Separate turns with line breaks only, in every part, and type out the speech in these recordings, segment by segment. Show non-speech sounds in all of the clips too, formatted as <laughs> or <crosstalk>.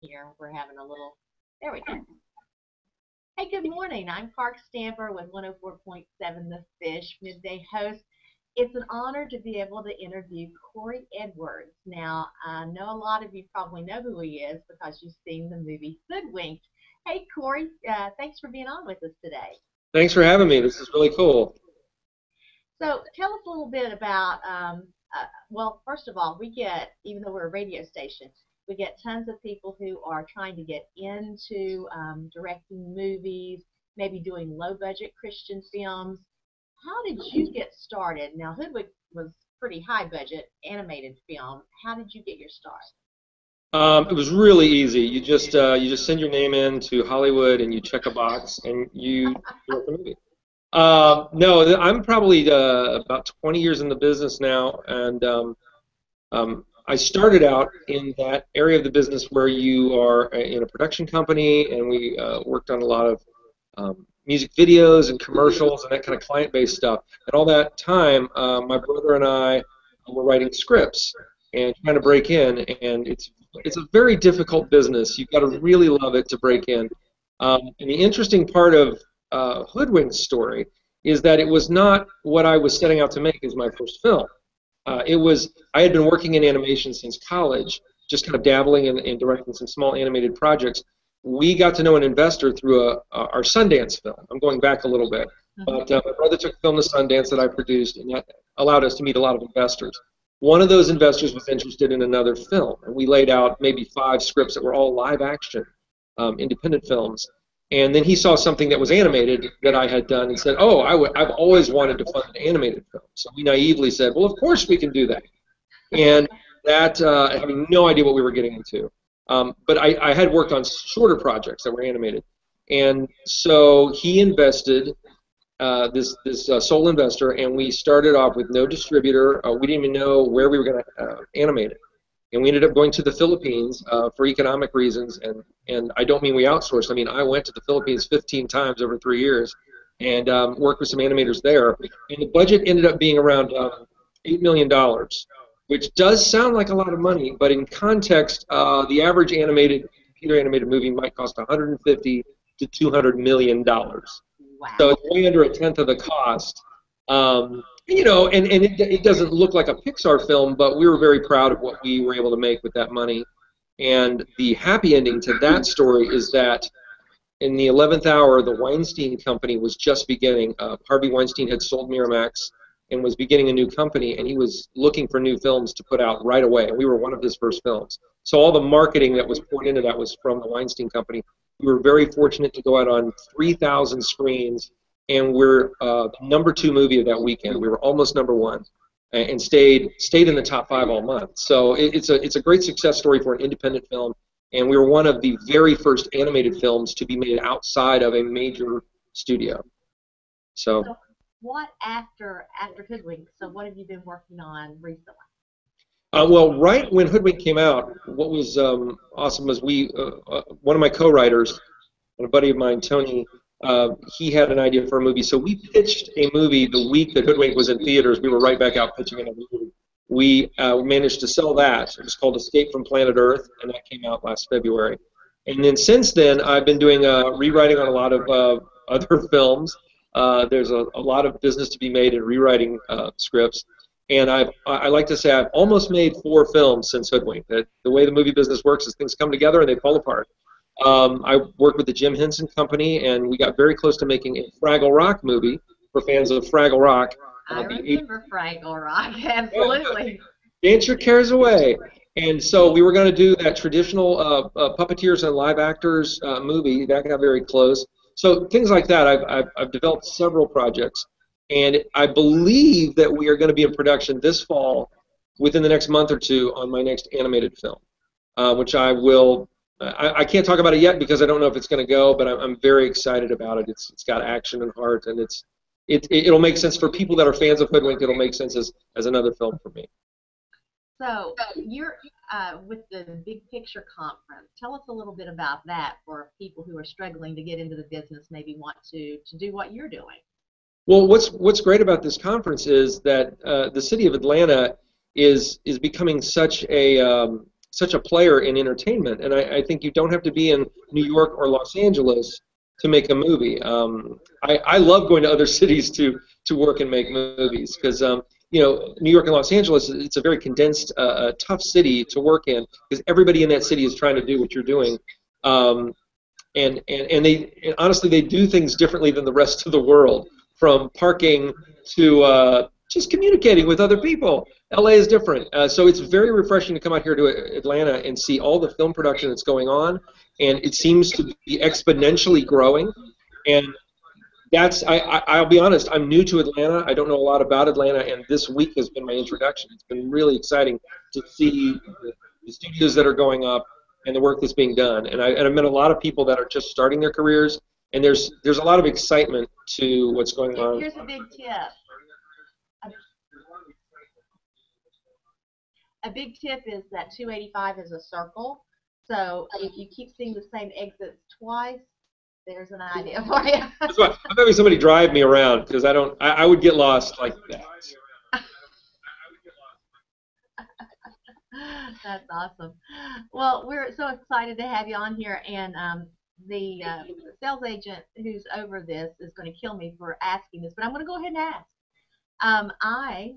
here. We're having a little. There we go. Hey, good morning. I'm Park Stamper with 104.7 The Fish Midday Host. It's an honor to be able to interview Cory Edwards. Now, I know a lot of you probably know who he is because you've seen the movie Hoodwinked. Hey, Corey, uh, thanks for being on with us today.
Thanks for having me. This is really cool.
So, tell us a little bit about. Um, uh, well, first of all, we get, even though we're a radio station, we get tons of people who are trying to get into um, directing movies, maybe doing low budget Christian films. How did you get started? Now, Hoodwink was pretty high budget animated film. How did you get your start?
Um, it was really easy. You just uh, you just send your name in to Hollywood and you check a box and you direct a movie. Uh, no, I'm probably uh, about 20 years in the business now, and um, um, I started out in that area of the business where you are in a production company, and we uh, worked on a lot of um, music videos and commercials and that kind of client-based stuff. And all that time, uh, my brother and I were writing scripts and trying to break in, and it's it's a very difficult business. You've got to really love it to break in. Um, and the interesting part of uh, Hoodwink's story is that it was not what I was setting out to make as my first film. Uh, it was I had been working in animation since college, just kind of dabbling in, in directing some small animated projects. We got to know an investor through a, a our Sundance film. I'm going back a little bit, mm-hmm. but uh, my brother took a film to Sundance that I produced, and that allowed us to meet a lot of investors. One of those investors was interested in another film, and we laid out maybe five scripts that were all live action, um, independent films. And then he saw something that was animated that I had done and said, "Oh, i w- I've always wanted to fund an animated film." So we naively said, "Well, of course we can do that." And that, uh, having no idea what we were getting into. Um, but I, I had worked on shorter projects that were animated, and so he invested uh, this this uh, sole investor, and we started off with no distributor. Uh, we didn't even know where we were going to uh, animate it and we ended up going to the Philippines uh, for economic reasons. And and I don't mean we outsourced. I mean I went to the Philippines 15 times over three years, and um, worked with some animators there. And the budget ended up being around um, eight million dollars, which does sound like a lot of money, but in context, uh, the average animated computer animated movie might cost 150 to 200 million dollars.
Wow.
So it's way under a tenth of the cost. Um, you know, and, and it, it doesn't look like a Pixar film, but we were very proud of what we were able to make with that money. And the happy ending to that story is that in the 11th hour, the Weinstein Company was just beginning. Uh, Harvey Weinstein had sold Miramax and was beginning a new company, and he was looking for new films to put out right away. And we were one of his first films. So all the marketing that was poured into that was from the Weinstein Company. We were very fortunate to go out on 3,000 screens and we're uh, number two movie of that weekend. We were almost number one, and stayed stayed in the top five all month. So it, it's a it's a great success story for an independent film, and we were one of the very first animated films to be made outside of a major studio. So,
so what after after Hoodwink? So what have you been working on recently?
Uh, well, right when Hoodwink came out, what was um, awesome was we, uh, uh, one of my co-writers, and a buddy of mine, Tony, uh, he had an idea for a movie. So we pitched a movie the week that Hoodwink was in theaters. We were right back out pitching another movie. We uh, managed to sell that. It was called Escape from Planet Earth, and that came out last February. And then since then, I've been doing uh, rewriting on a lot of uh, <laughs> other films. Uh, there's a, a, lot of business to be made in rewriting uh, scripts. And I've, I like to say I've almost made four films since Hoodwink. That the way the movie business works is things come together and they fall apart. Um, I worked with the Jim Henson Company, and we got very close to making a Fraggle Rock movie for fans of Fraggle Rock.
I remember eight- Fraggle Rock, <laughs> absolutely.
Dance your cares away. And so we were going to do that traditional uh, uh, puppeteers and live actors uh, movie. That got very close. So things like that. I've, I've, I've developed several projects, and I believe that we are going to be in production this fall, within the next month or two, on my next animated film, uh, which I will I, I, can't talk about it yet because I don't know if it's going to go, but I'm, I'm, very excited about it. It's it's got action and heart, and it's it, it will make sense for people that are fans of Hoodwink. It'll make sense as as another film for me.
So you're uh, with the Big Picture Conference. Tell us a little bit about that for people who are struggling to get into the business, maybe want to to do what you're doing.
Well, what's what's great about this conference is that uh, the city of Atlanta is is becoming such a um, such a player in entertainment, and I, I think you don't have to be in New York or Los Angeles to make a movie. Um, I, I love going to other <laughs> cities to to work and make movies because um, you know New York and Los Angeles it's a very condensed, uh, tough city to work in because everybody in that city is trying to do what you're doing. Um, and, and, and they and honestly they do things differently than the rest of the world from parking to uh, just communicating with other people. LA is different, uh, so it's very refreshing to come out here to Atlanta and see all the film production that's going on, and it seems to be exponentially growing. And that's I, I will be honest, I'm new to Atlanta. I don't know a lot about Atlanta, and this week has been my introduction. It's been really exciting to see the, the studios that are going up and the work that's being done. And I and I've met a lot of people that are just starting their careers, and there's there's a lot of excitement to what's going on.
Here's a big tip a big tip is that 285 is a circle. So if you keep seeing the same exits twice, there's an idea <laughs> for you.
That's why I'm having somebody drive me around because I don't. I, I would get lost like that. <laughs>
That's awesome. Well, we're so excited to have you on here, and um, the uh, sales agent who's over this is going to kill me for asking this, but I'm going to go ahead and ask. Um, I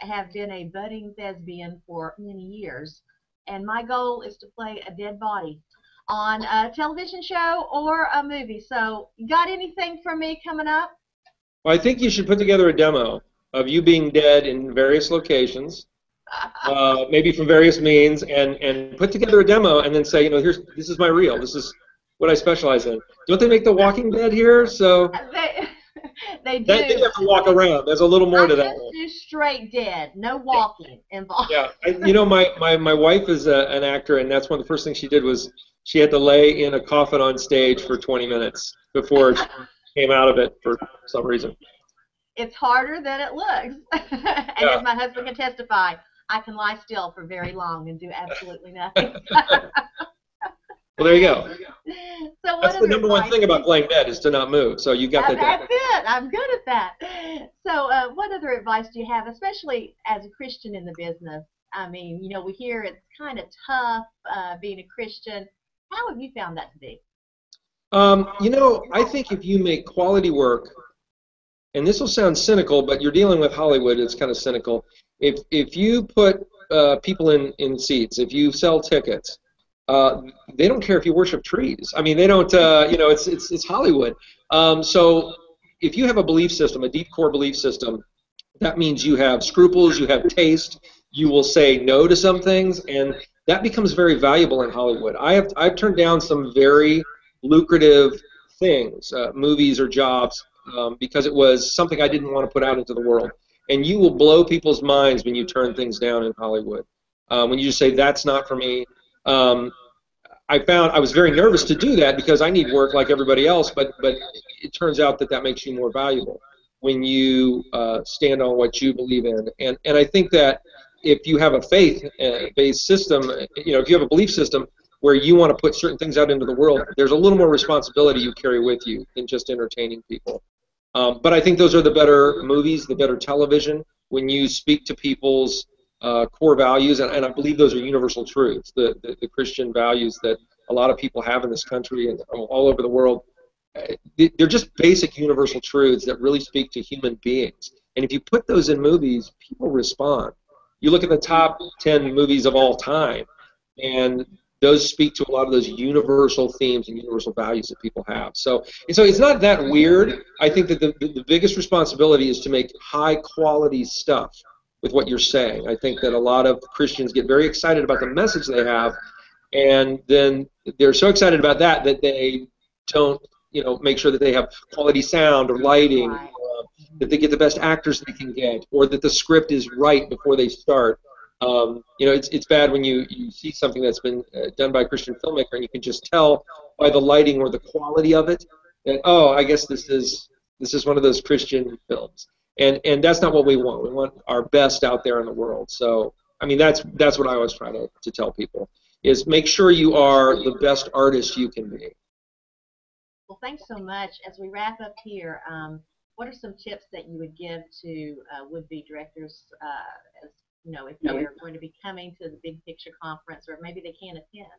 have been a budding thespian for many years, and my goal is to play a dead body on a television show or a movie. So, got anything for me coming up?
Well, I think you should put together a demo of you being dead in various locations, <laughs> uh, maybe from various means, and and put together a demo, and then say, you know, here's this is my reel. This is what I specialize in. Don't they make The Walking Dead here? So.
They, do.
They, they have to walk around. There's a little more
I
to that.
Just do straight dead, no walking involved.
Yeah, I, you know, my, my, my wife is a, an actor, and that's one of the first things she did was she had to lay in a coffin on stage for 20 minutes before she <laughs> came out of it for some reason.
It's harder than it looks, <laughs> and
Yeah.
as my husband can testify, I can lie still for very long and do absolutely <laughs> nothing.
Well, there you go.
so what
That's the number one thing about playing dead is to not move. So you got that.
That's it. I'm good at that. So, uh, what other advice do you have, especially as a Christian in the business? I mean, you know, we hear it's kind of tough uh, being a Christian. How have you found that to be?
Um, you know, I think if you make quality work, and this will sound cynical, but you're dealing with Hollywood, it's kind of cynical. If if you put uh, people in in seats, if you sell tickets, uh, they don't care if you worship trees. I mean, they don't. Uh, you know, it's it's it's Hollywood. Um, so if you have a belief system, a deep core belief system, that means you have scruples, you have taste. You will say no to some things, and that becomes very valuable in Hollywood. I have I've turned down some very lucrative things, uh, movies or jobs, um, because it was something I didn't want to put out into the world. And you will blow people's minds when you turn things down in Hollywood. Um, when you say that's not for me. Um, I found I was very nervous to do that because I need work like everybody else, but but it turns out that that makes you more valuable when you uh, stand on what you believe in. And and I think that if you have a faith-based system, you know, if you have a belief system where you want to put certain things out into the world, there's a little more responsibility you carry with you than just entertaining people. Um, but I think those are the better movies, the better television, when you speak to people's uh, core values, and, and I believe those are universal truths, the, the, the Christian values that a lot of people have in this country and all over the world. Uh, they- They're just basic universal truths that really speak to human beings. And if you put those in movies, people respond. You look at the top 10 movies of all time, and those speak to a lot of those universal themes and universal values that people have. So, so it's not that weird. I think that the, the biggest responsibility is to make high quality stuff with what you're saying. I think that a lot of Christians get very excited about the message they have, and then they're so excited about that that they don't, you know, make sure that they have quality sound or lighting,
Right.
uh, that they get the best actors they can get, or that the script is right before they start. Um, you know, it's, it's bad when you, you see something that's been uh, done by a Christian filmmaker and you can just tell by the lighting or the quality of it that oh, I guess this is this is one of those Christian films, and and that's not what we want. We want our best out there in the world. So I mean, that's that's what I always try to, to tell people is make sure you are the best artist you can be.
Well, thanks so much. As we wrap up here, um, what are some tips that you would give to uh, would-be directors uh, as you know, if they're going to be coming to the Big Picture Conference, or maybe they can't attend?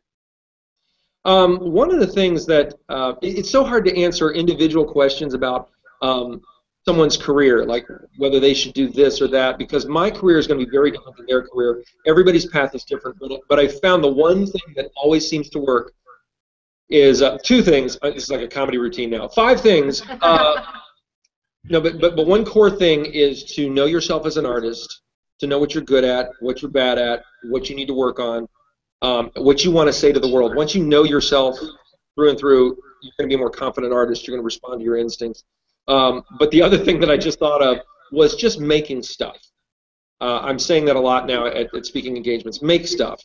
Um, one of the things that uh, it's so hard to answer individual questions about um, someone's career, like whether they should do this or that, because my career is going to be very different than their career. Everybody's path is different, but, but I found the one thing that always seems to work is uh, two things. Uh, This is like a comedy routine now. Five things. Uh, <laughs> no, but, but but one core thing is to know yourself as an artist, to know what you're good at, what you're bad at, what you need to work on, um, what you want to say to the world. Once you know yourself through and through, you're going to be a more confident artist. You're going to respond to your instincts. Um, but the other thing that I just thought of was just making stuff. Uh, I'm saying that a lot now at, at speaking engagements. Make stuff.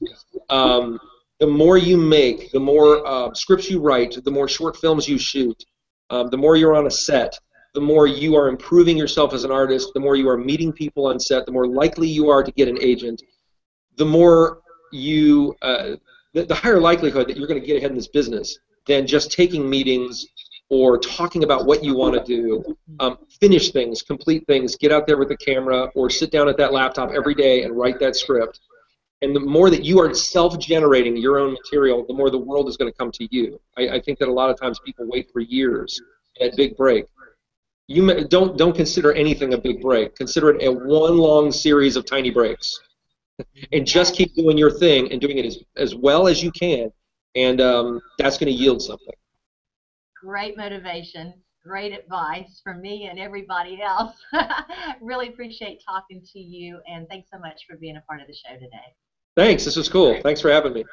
Um, the more you make, the more uh, scripts you write, the more short films you shoot, um, the more you're on a set, the more you are improving yourself as an artist, the more you are meeting people on set, the more likely you are to get an agent, the more you, uh, the, the higher likelihood that you're going to get ahead in this business than just taking meetings or talking about what you want to do. Um, finish things, complete things, get out there with the camera, or sit down at that laptop every day and write that script. And the more that you are self-generating your own material, the more the world is going to come to you. I, I think that a lot of times people wait for years that big break. You may, don't don't consider anything a big break. Consider it a one long series of tiny breaks, and just keep doing your thing and doing it as as well as you can, and um, that's going to yield something.
Great motivation, great advice from me and everybody else. <laughs> really appreciate talking to you, and thanks so much for being a part of the show today.
Thanks. This was cool. Thanks for having me.